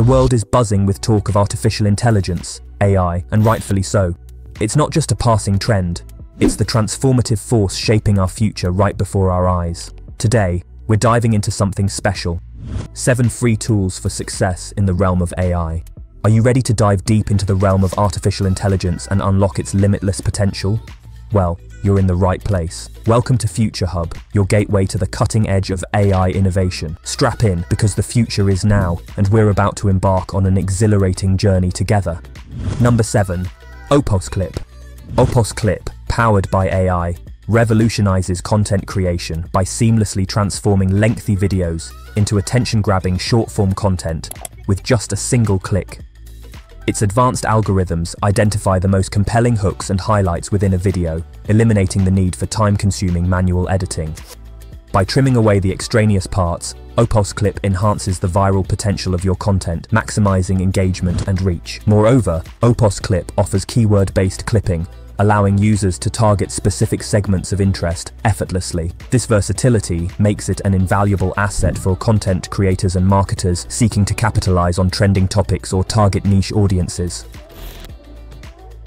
The world is buzzing with talk of artificial intelligence, AI, and rightfully so. It's not just a passing trend, it's the transformative force shaping our future right before our eyes. Today, we're diving into something special. Seven free tools for success in the realm of AI. Are you ready to dive deep into the realm of artificial intelligence and unlock its limitless potential? Well, you're in the right place. Welcome to Future Hub, your gateway to the cutting edge of AI innovation. Strap in because the future is now, and we're about to embark on an exhilarating journey together. Number 7. Opus Clip. Opus Clip powered by AI, revolutionizes content creation by seamlessly transforming lengthy videos into attention-grabbing short-form content with just a single click. Its advanced algorithms identify the most compelling hooks and highlights within a video, eliminating the need for time-consuming manual editing. By trimming away the extraneous parts, Opus Clip enhances the viral potential of your content, maximizing engagement and reach. Moreover, Opus Clip offers keyword-based clipping, allowing users to target specific segments of interest effortlessly. This versatility makes it an invaluable asset for content creators and marketers seeking to capitalize on trending topics or target niche audiences.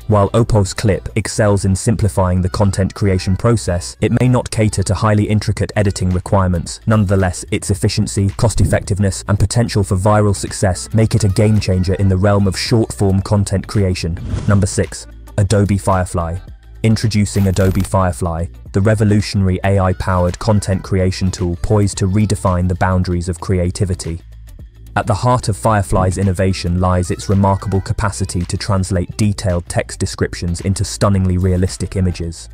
While Opus Clip excels in simplifying the content creation process, it may not cater to highly intricate editing requirements. Nonetheless, its efficiency, cost-effectiveness, and potential for viral success make it a game changer in the realm of short-form content creation. Number 6. Adobe Firefly. Introducing Adobe Firefly, the revolutionary AI-powered content creation tool poised to redefine the boundaries of creativity. At the heart of Firefly's innovation lies its remarkable capacity to translate detailed text descriptions into stunningly realistic images.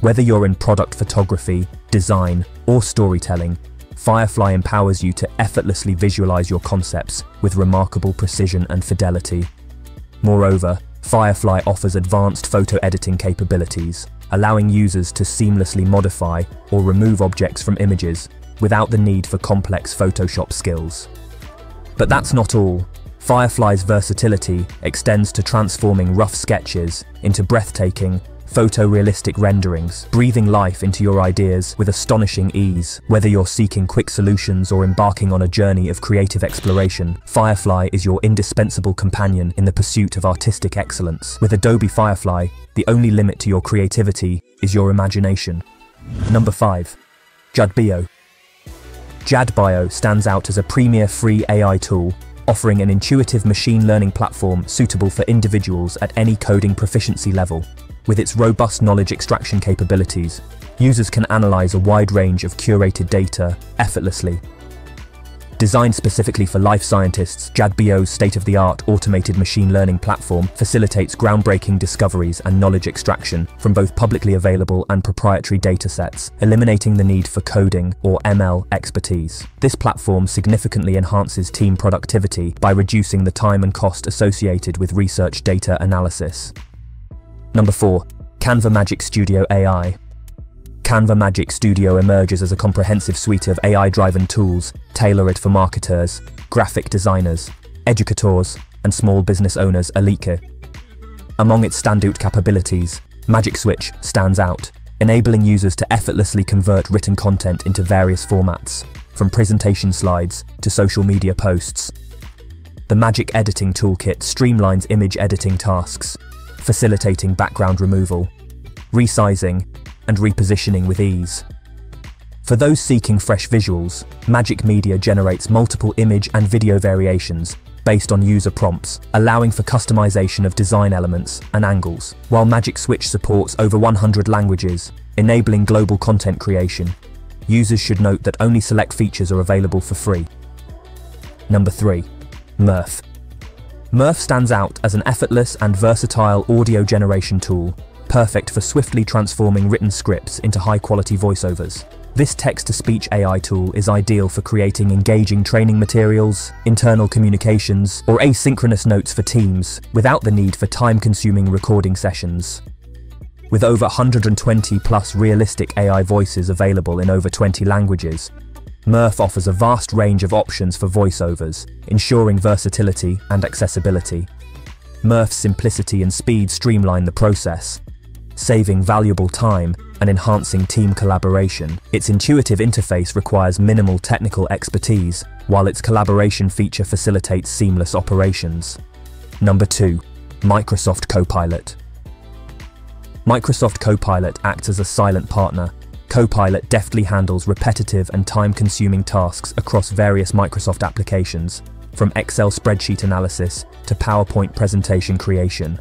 Whether you're in product photography, design, or storytelling, Firefly empowers you to effortlessly visualize your concepts with remarkable precision and fidelity. Moreover, Firefly offers advanced photo editing capabilities, allowing users to seamlessly modify or remove objects from images without the need for complex Photoshop skills. But that's not all. Firefly's versatility extends to transforming rough sketches into breathtaking, photorealistic renderings, breathing life into your ideas with astonishing ease. Whether you're seeking quick solutions or embarking on a journey of creative exploration, Firefly is your indispensable companion in the pursuit of artistic excellence. With Adobe Firefly, the only limit to your creativity is your imagination. Number 5. Jadbio JadBio stands out as a premier free AI tool offering an intuitive machine learning platform suitable for individuals at any coding proficiency level. With its robust knowledge extraction capabilities, users can analyze a wide range of curated data effortlessly. Designed specifically for life scientists, JadBio's state-of-the-art automated machine learning platform facilitates groundbreaking discoveries and knowledge extraction from both publicly available and proprietary datasets, eliminating the need for coding or ML expertise. This platform significantly enhances team productivity by reducing the time and cost associated with research data analysis. Number 4. Canva Magic Studio AI. Canva Magic Studio emerges as a comprehensive suite of AI-driven tools tailored for marketers, graphic designers, educators, and small business owners alike. Among its standout capabilities, Magic Switch stands out, enabling users to effortlessly convert written content into various formats, from presentation slides to social media posts. The Magic Editing Toolkit streamlines image editing tasks, facilitating background removal, resizing, and repositioning with ease. For those seeking fresh visuals, Magic Media generates multiple image and video variations based on user prompts, allowing for customization of design elements and angles, while Magic Switch supports over 100 languages, enabling global content creation. Users should note that only select features are available for free. Number 3. Murf. Murf stands out as an effortless and versatile audio generation tool, perfect for swiftly transforming written scripts into high-quality voiceovers. This text-to-speech AI tool is ideal for creating engaging training materials, internal communications, or asynchronous notes for teams, without the need for time-consuming recording sessions. With over 120 plus realistic AI voices available in over 20 languages, Murf offers a vast range of options for voiceovers, ensuring versatility and accessibility. Murf's simplicity and speed streamline the process, saving valuable time and enhancing team collaboration. Its intuitive interface requires minimal technical expertise, while its collaboration feature facilitates seamless operations. Number 2. Microsoft Copilot. Microsoft Copilot acts as a silent partner. Copilot deftly handles repetitive and time-consuming tasks across various Microsoft applications, from Excel spreadsheet analysis to PowerPoint presentation creation.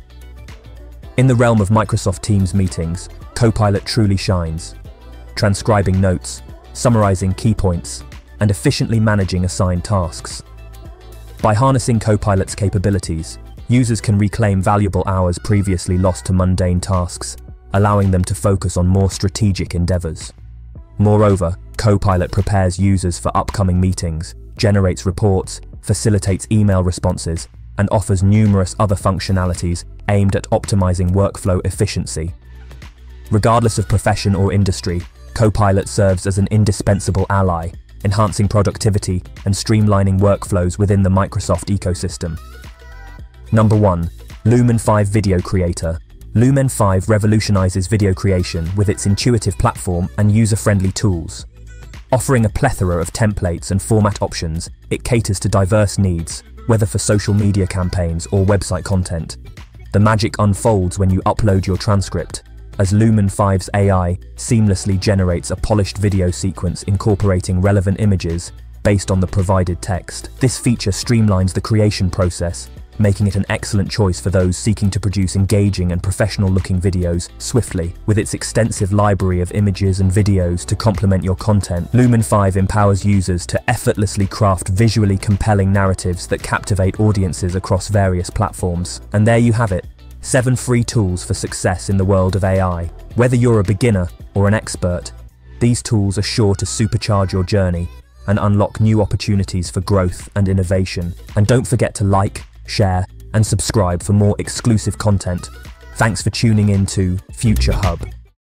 In the realm of Microsoft Teams meetings, Copilot truly shines, transcribing notes, summarizing key points, and efficiently managing assigned tasks. By harnessing Copilot's capabilities, users can reclaim valuable hours previously lost to mundane tasks, allowing them to focus on more strategic endeavors. Moreover, Copilot prepares users for upcoming meetings, generates reports, facilitates email responses, and offers numerous other functionalities aimed at optimizing workflow efficiency. Regardless of profession or industry, Copilot serves as an indispensable ally, enhancing productivity and streamlining workflows within the Microsoft ecosystem. Number 1. Lumen 5 Video Creator. Lumen 5 revolutionizes video creation with its intuitive platform and user-friendly tools. Offering a plethora of templates and format options, it caters to diverse needs, whether for social media campaigns or website content. The magic unfolds when you upload your transcript, as Lumen 5's AI seamlessly generates a polished video sequence incorporating relevant images based on the provided text. This feature streamlines the creation process, making it an excellent choice for those seeking to produce engaging and professional-looking videos swiftly. With its extensive library of images and videos to complement your content, Lumen 5 empowers users to effortlessly craft visually compelling narratives that captivate audiences across various platforms. And there you have it, seven free tools for success in the world of AI. Whether you're a beginner or an expert, these tools are sure to supercharge your journey and unlock new opportunities for growth and innovation. And don't forget to like, share, and subscribe for more exclusive content. Thanks for tuning in to Future Hub.